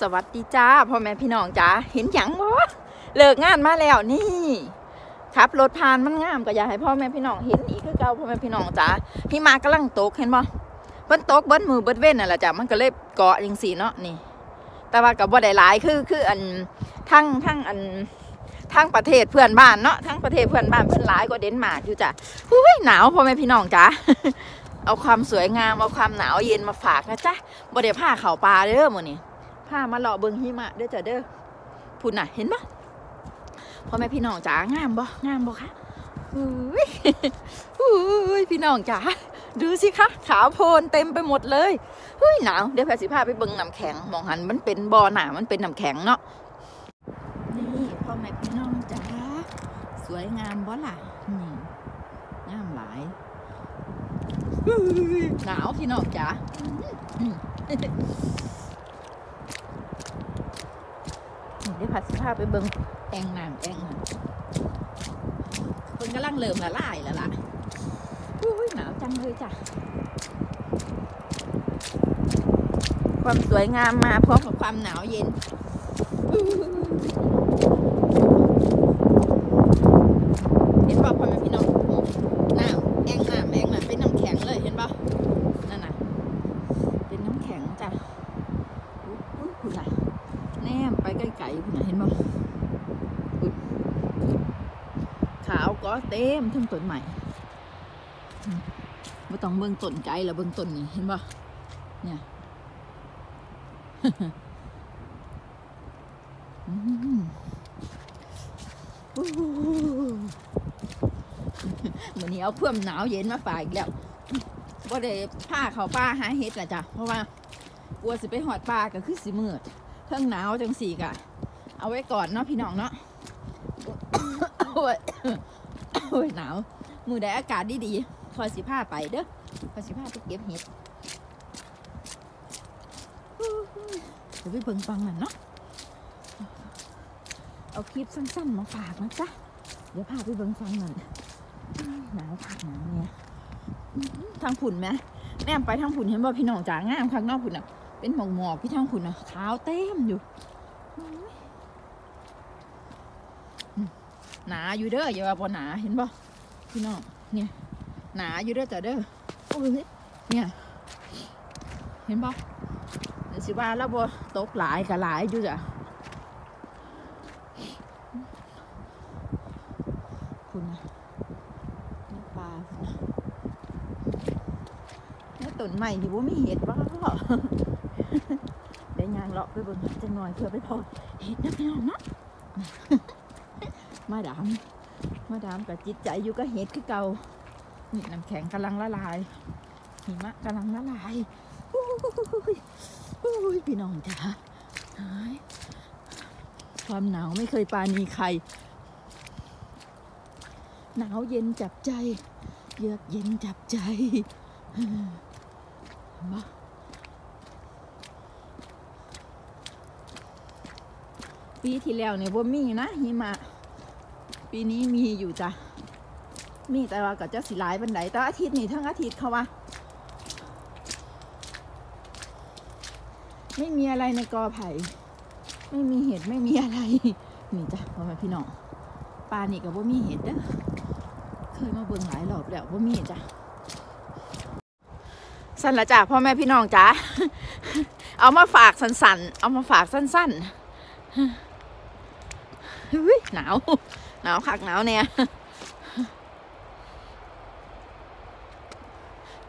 สวัสดีจ้าพ่อแม่พี่น้องจ้าเห็นหยังบ่เลิกงานมาแล้วนี่ขับรถผ่านมันงามก็อยากให้พ่อแม่พี่น้องเห็นอีกคือเก่าพ่อแม่พี่น้องจ้าพี่มากำลังตกเห็นบ่เพิ่นตกเบิ้มือเบิ้เว้นนั่นแหละจ้ะมันก็เลยเกาะจังซี่เนาะนี่ แต่ว่ากับบ่ได้หลายคือคืออันทั้งทั้งอันทั้งประเทศเพื่อนบ้านเนาะทั้งประเทศเพื่อนบ้านเพิ่นหลายกว่าเดนมาร์กอยู่จ้ะอุ้ยหนาวพ่อแม่พี่น้องจ้าเอาความสวยงามเอาความหนาวเย็นมาฝากนะจ๊ะบ่ได้ผ้าเข่าวปลาเด้อมื้อนี้ ผ้ามาเลาะเบิงหิมะเด้อจ้ะเด้อพุ่นน่ะ เห็นปะพ่อแม่พี่น้องจ๋างามบ่งามบ่คะอุ้ยอุ้ยพี่น้องจ๋าดูสิคะขาวโพลนเต็มไปหมดเลยเฮ้ยหนาวเดี๋ยวแพรสิพาไปเบิงน้ำแข็งมองหันมันเป็นบ่อหนามันเป็นน้ำแข็งเนาะนี่พ่อแม่พี่น้องจ๋าสวยงามบ่ล่ะนี่งามหลายหนาวพี่น้องจ๋า อืมนี่ได้ผัดสภาพไปเบิงแองน้ำแองน้ำคนกำลังเริ่มละลายแล้วล่ะอุ้ยหนาวจังเลยจ้ะ ความสวยงามมาพร้อมกับความหนาวเย็นเห็นป่ะพ่อแม่พี่น้องน้ำแองน้ำแองน้ำเป็นน้ำแข็งเลยเห็นป่ะนั่นน่ะ เป็นน้ำแข็งจ้ะอุ้ยคุณล่ะ แนม ไปไกลๆพุ่นเห็นบ่อุ๊ยขาวก็เต็มทั้งต้นใหม่อืมบ่ต้องเบิ่งต้นไกลแล้วเบิ่งต้นนี่เห็นบ่เนี่ยอืมอู้หูมื้อนี้เอาเพื่อมหนาวเย็นมาฝากอีกแล้วบ่ได้พาเขาป่าหาเห็ดละจ้ะเพราะว่ากลัวสิไปหอดป่าก็คือสิมืด เครื่องหนาวจังสี่กะ เอาไว้ก่อนเนาะพี่น้องเนาะโอ้ยโอ้ยหนาว มือใดอากาศดีดีๆคอยสิผ้าไปเด้อคอยสิผ้าไปเก็บเห็ดเดี๋ยวไปเบิ่งฟังมันเนาะเอาคลิปสั้นๆมาฝากนะจ๊ะ เดี๋ยวพาไปเบิ่งฟังมันหนาวผักหนาวเนี่ยทางผุ่นไหมแนมไปทางผุ่นเห็นบ่พี่น้องจ๋างามข้างนอกผุ่นอะ เป็นหมอกหมอกพี่ทางคุณนะขาวเต็มอยู่หนาอยู่เด้ออย่าว่าบ่หนาเห็นบ่พี่น้องเนี่ยหนาอยู่เด้อจ้ะเด้อโอ้ยเนี่ยเห็นบ่สิว่าแล้วบ่ตกหลายก็หลายอยู่จ้ะคุณนะปลาคุณนะต้นใหม่ที่ว่มีเห็ดบ้า เดี๋ยวยางเลาะไปบิ่งจังหน่อยเพื่อไปพอเห็ดนะพี่น้องเนาะมาดามมาดามกับจิตใจอยู่ก็เห็ดคือเก่านี่น้ำแข็งกำลังละลายหิมะกำลังละลายอู้ยอู้ยพี่น้องจ๋าความหนาวไม่เคยปราณีใคร หนาวเย็นจับใจ เยือกเย็นจับใจมา ปีที่แล้วเนี่ยว่ามีนะหิมะ ปีนี้มีอยู่จ้ะ มีแต่ว่าก็จะสิหลายบันไดแต่อาทิตย์นี้ทั้งอาทิตย์เขาว่าไม่มีอะไรในกอไผ่ ไม่มีเห็ดไม่มีอะไร นี่จ้ะพ่อแม่พี่น้องปลานี่ก็บ่มีเห็ดเด้อเคยมาเบิ่งหลายรอบแล้วบ่มีจ้ะสั้นละจ้ะพ่อแม่พี่น้องจ๋าเอามาฝากสั้นๆ เอามาฝากสั้นๆ หนาว หนาวคักหนาวเนี่ย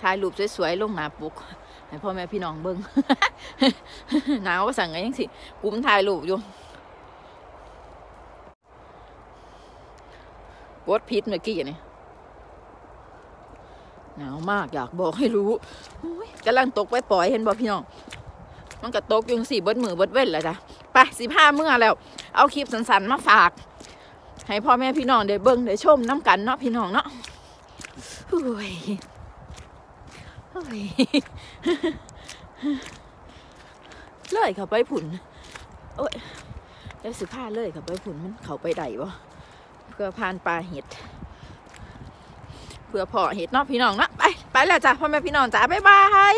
ถ่ายรูปสวยๆลงหนาปุกให้พ่อแม่พี่น้องเบิ่งหนาวสั่งไงยังสิกุมถ่ายรูปอยู่กดพิษเมื่อกี้นี่หนาวมากอยากบอกให้รู้กำลังตกไปปล่อยเห็นบ่พี่น้อง มันก็ตกยุงสี่เบิดมือเบิดเว้นเลยจ้ะ ไปสิบห้าเมื่อแล้ว เอาคลิปสั้นๆมาฝาก ให้พ่อแม่พี่น้องได้เบิ่งได้ชมน้ำกันเนาะพี่น้องเนาะโอ้ยโอ้ยเลยเขาไปผุนโอ้ยได้สิผ้าเลยเขาไปผุนมันเขาไปไดบ่เพื่อพานปลาเห็ดเพื่อพอเห็ดเนาะพี่น้องเนาะไป ไปแล้วจ้ะพ่อแม่พี่น้องจ้าบ๊ายบาย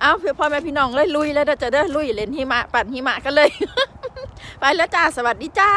เอาพ่อแม่พี่น้องเลยลุยแล้วจะเด้อลุยเล่นหิมะปั่นหิมะกันเลย ไปแล้วจ้าสวัสดีจ้า